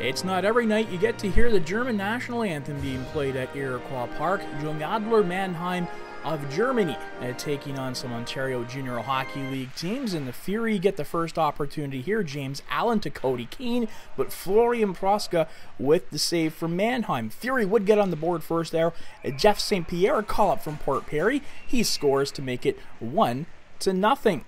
It's not every night you get to hear the German national anthem being played at Iroquois Park. Jungadler Mannheim of Germany uh, taking on some Ontario Junior Hockey League teams. And the Fury get the first opportunity here. James Allen to Cody Keene, but Florian Proska with the save for Mannheim. Fury would get on the board first there. Uh, Jeff St. Pierre a call up from Port Perry. He scores to make it one to nothing.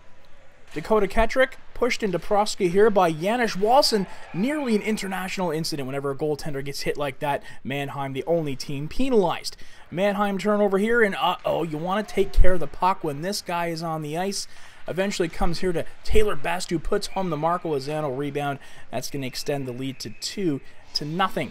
Dakota Kettrick pushed into Proska here by Janusz Walson. Nearly an international incident whenever a goaltender gets hit like that. Mannheim, the only team penalized. Mannheim turnover here, and uh-oh, you want to take care of the puck when this guy is on the ice. Eventually comes here to Taylor who puts home the Marco Lozano rebound. That's going to extend the lead to two to nothing.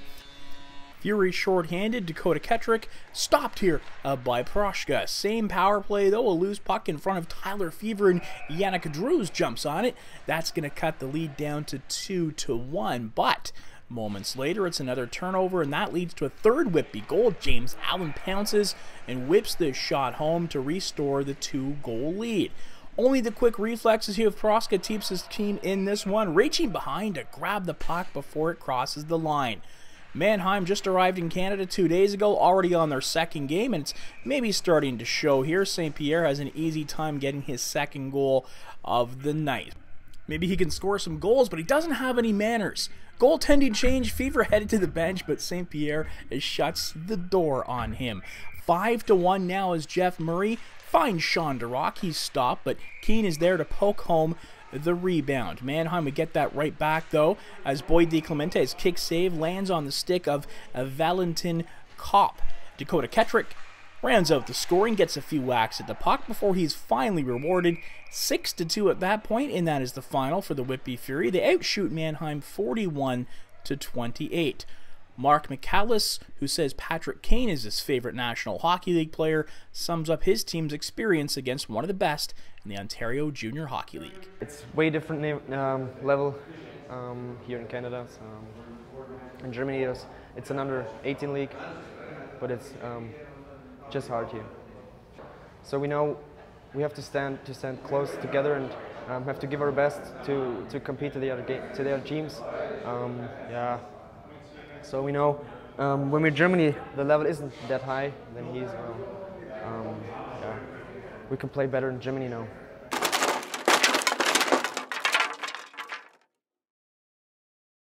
Fury short-handed, Dakota Kettrick stopped here uh, by Proshka. Same power play though, a loose puck in front of Tyler Fever and Yannick Drews jumps on it. That's going to cut the lead down to 2 to 1, but moments later it's another turnover and that leads to a third Whitby goal. James Allen pounces and whips this shot home to restore the two-goal lead. Only the quick reflexes here of Proska keeps his team in this one, reaching behind to grab the puck before it crosses the line. Mannheim just arrived in Canada two days ago, already on their second game, and it's maybe starting to show here. St. Pierre has an easy time getting his second goal of the night. Maybe he can score some goals, but he doesn't have any manners. Goaltending change, Fever headed to the bench, but St. Pierre shuts the door on him. 5 to 1 now as Jeff Murray finds Sean Durock. He's stopped, but Keene is there to poke home the rebound. Mannheim would get that right back, though, as Boyd DiClemente's kick save lands on the stick of Valentin Kopp. Dakota Kettrick rounds out the scoring, gets a few whacks at the puck before he's finally rewarded 6 to 2 at that point, and that is the final for the Whitby Fury. They outshoot Mannheim 41 to 28. Marc Michaelis, who says Patrick Kane is his favorite National Hockey League player, sums up his team's experience against one of the best in the Ontario Junior Hockey League. It's way different um, level um, here in Canada. So, um, in Germany, it's, it's an under 18 league, but it's um, just hard here. So we know we have to stand to stand close together and um, have to give our best to, to compete to the other to the other teams. Um, yeah. So we know um, when we're Germany, the level isn't that high. Then he's, um, yeah, we can play better in Germany now.